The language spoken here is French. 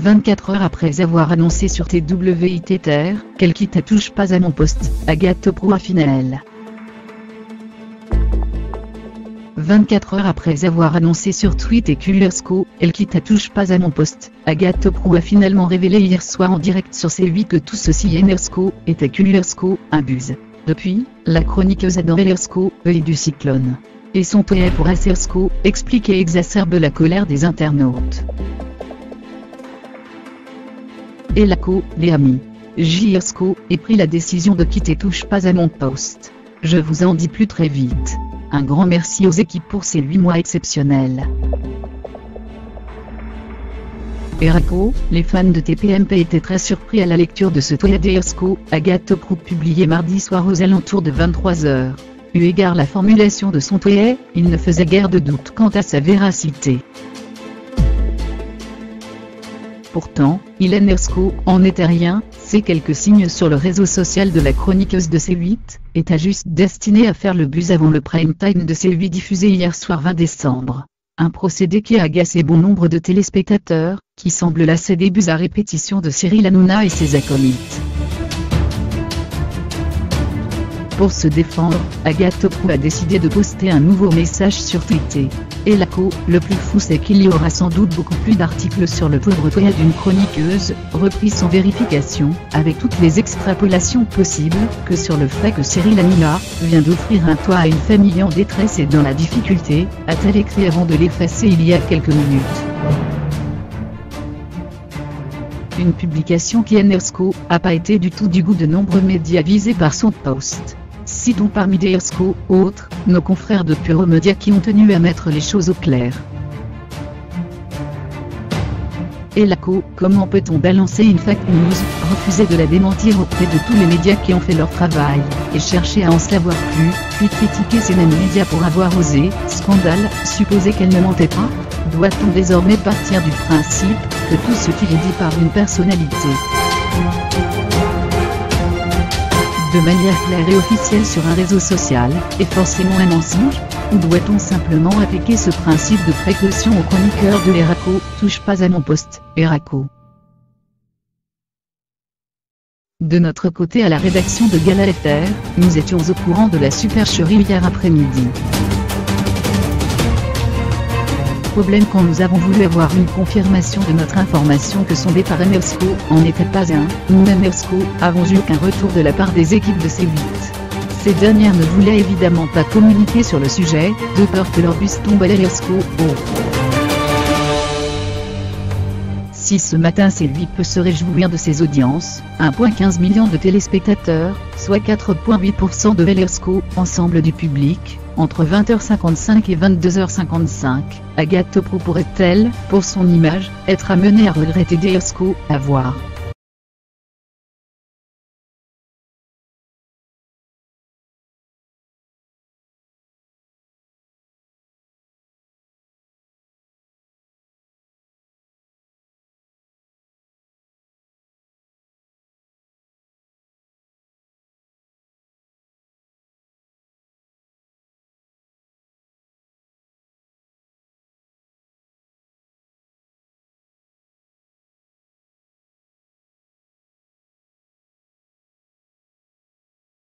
24 heures après avoir annoncé sur TWIT Terre qu'elle quitte touche pas à mon poste, Agathe Pro elle. 24 heures après avoir annoncé sur tweet et elle quitte touche pas à mon poste, Agathe Pro a finalement révélé hier soir en direct sur C8 que tout ceci est Nersko, était Kullersko, un buse. Depuis, la chroniqueuse adore Ellersko, et du cyclone. Et son toit pour Asersko, explique et exacerbe la colère des internautes. Elako, les amis. JRSCO, ait pris la décision de quitter Touche pas à mon poste. Je vous en dis plus très vite. Un grand merci aux équipes pour ces 8 mois exceptionnels. Erako, les fans de TPMP étaient très surpris à la lecture de ce tweet d'Ersco, Agathe Pro publié mardi soir aux alentours de 23h. Eu égard la formulation de son tweet, il ne faisait guère de doute quant à sa véracité. Pourtant, Hélène Ersko en était rien, c'est quelques signes sur le réseau social de la chroniqueuse de C8, est à juste destiné à faire le buzz avant le prime time de C8 diffusé hier soir 20 décembre. Un procédé qui a agacé bon nombre de téléspectateurs, qui semble lasser des buzz à répétition de Cyril Hanouna et ses acolytes. Pour se défendre, Agathe Prou a décidé de poster un nouveau message sur Twitter. Et co, le plus fou c'est qu'il y aura sans doute beaucoup plus d'articles sur le pauvre toit d'une chroniqueuse, repris sans vérification, avec toutes les extrapolations possibles, que sur le fait que Cyril Hanouna, vient d'offrir un toit à une famille en détresse et dans la difficulté, a-t-elle écrit avant de l'effacer il y a quelques minutes une publication qui Enersco a pas été du tout du goût de nombreux médias visés par son post. Citons parmi des autres, nos confrères de Pure Media qui ont tenu à mettre les choses au clair. Et co, comment peut-on balancer une fake news, refuser de la démentir auprès de tous les médias qui ont fait leur travail, et chercher à en savoir plus, puis critiquer ces mêmes médias pour avoir osé, scandale, supposer qu'elle ne mentait pas? Doit-on désormais partir du principe, que tout ce qui est dit par une personnalité? De manière claire et officielle sur un réseau social, est forcément un mensonge Ou doit-on simplement appliquer ce principe de précaution aux chroniqueurs de l'ERACO, touche pas à mon poste, ERACO De notre côté à la rédaction de Gala nous étions au courant de la supercherie hier après-midi problème quand nous avons voulu avoir une confirmation de notre information que son départ Mersco en était pas un, nous Mersco avons eu qu'un retour de la part des équipes de C8. Ces dernières ne voulaient évidemment pas communiquer sur le sujet, de peur que leur bus tombe à l'Ersco. Oh. Si ce matin c'est peut se réjouir de ses audiences, 1.15 millions de téléspectateurs, soit 4.8% de Velersko, ensemble du public, entre 20h55 et 22h55, Agathe pourrait-elle, pour son image, être amenée à regretter Deersko, à voir.